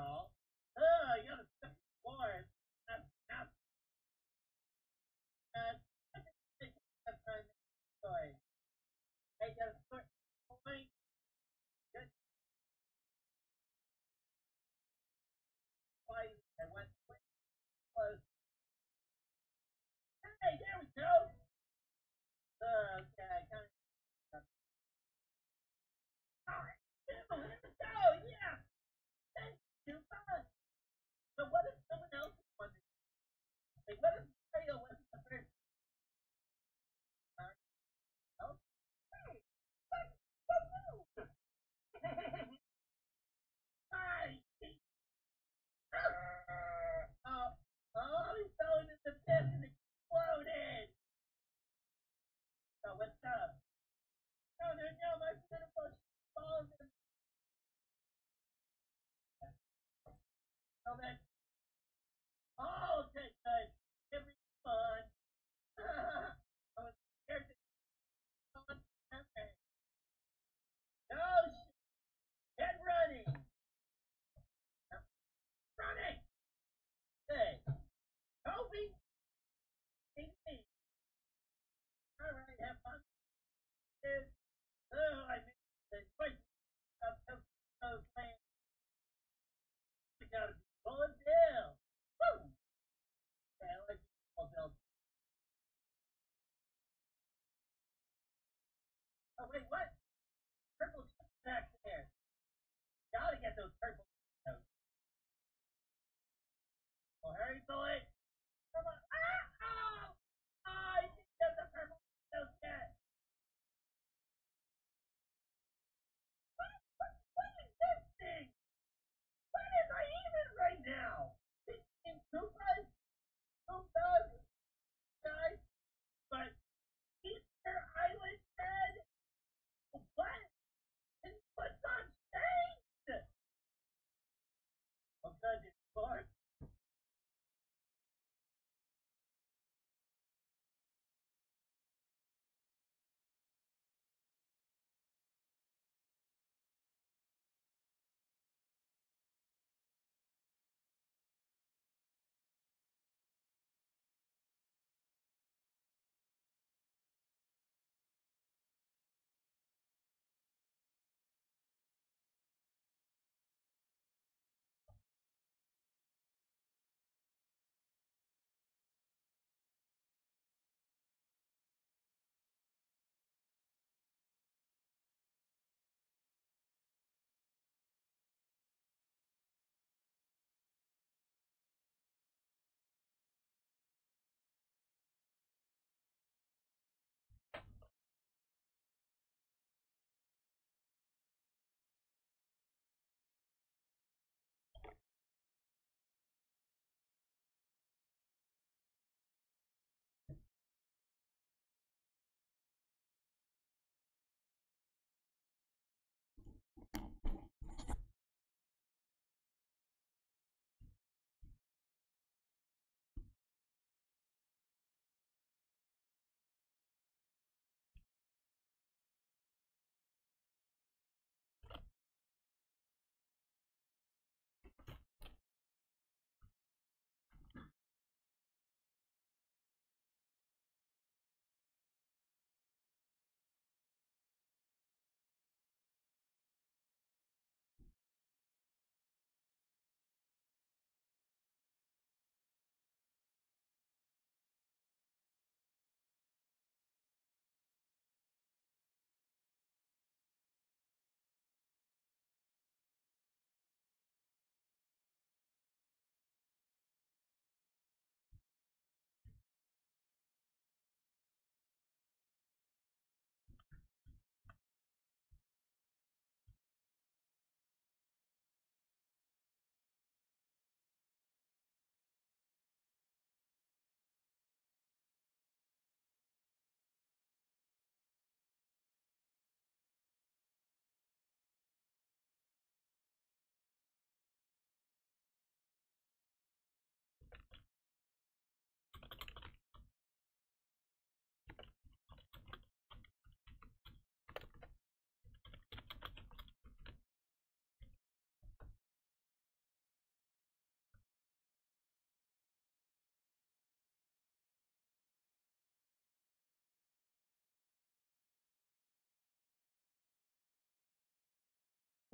call. Uh, oh, I got a So what if someone else is funding? Like, what if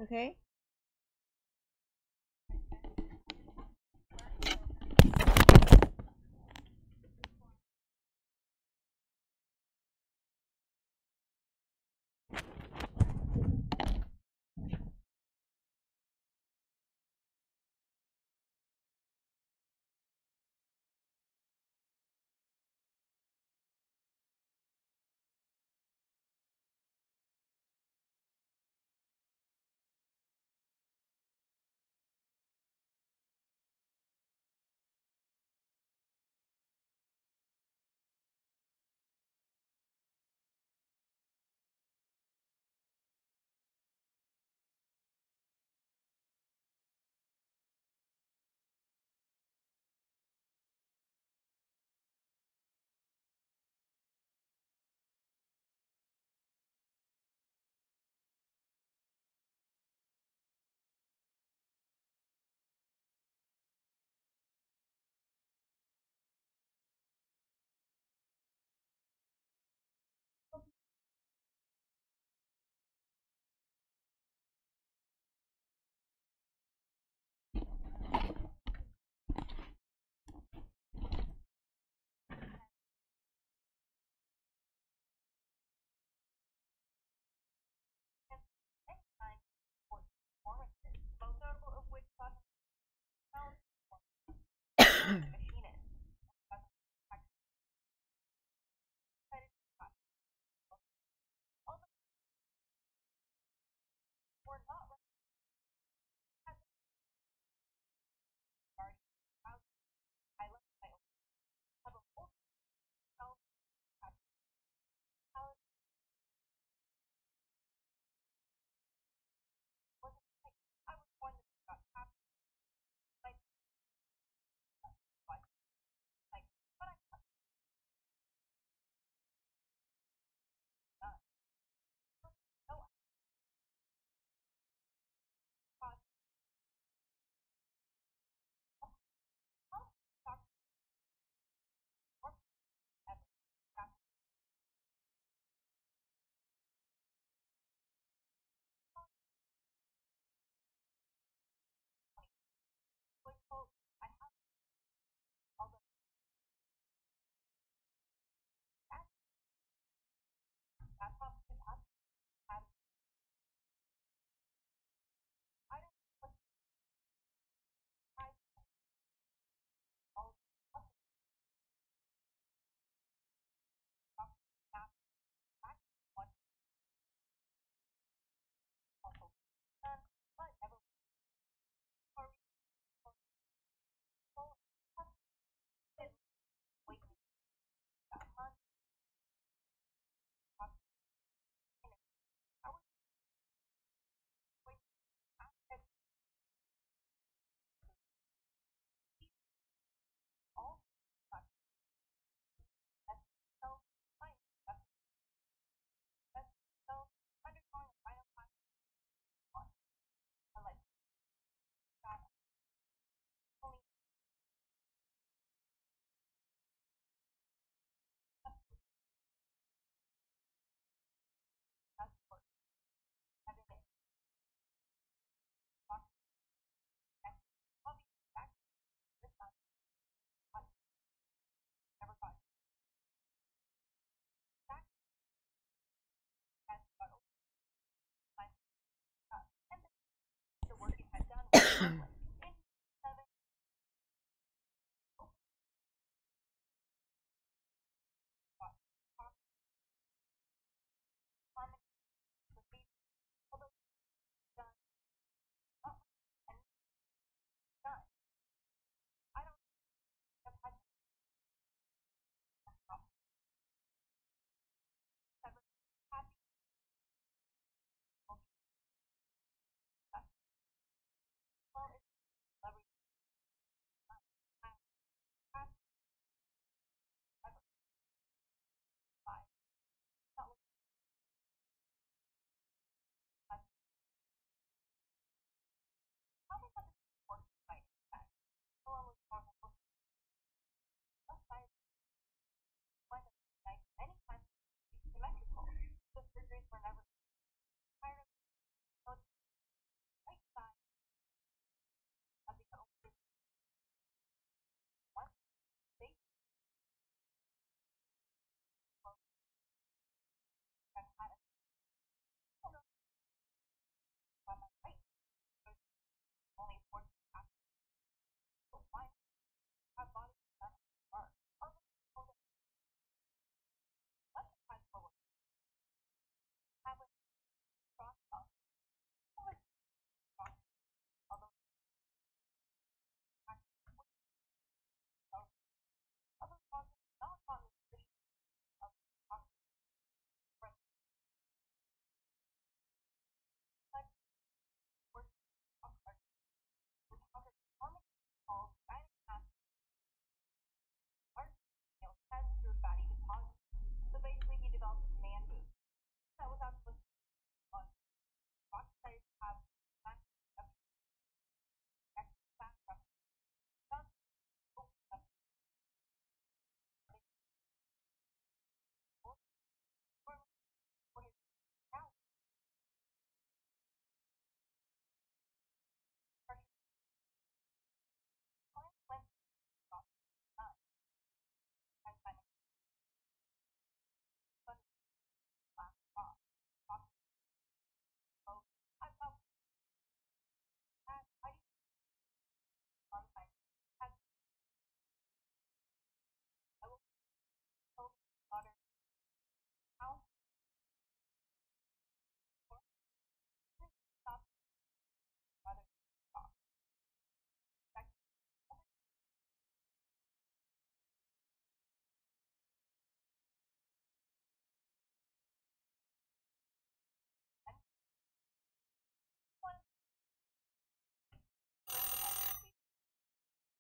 Okay?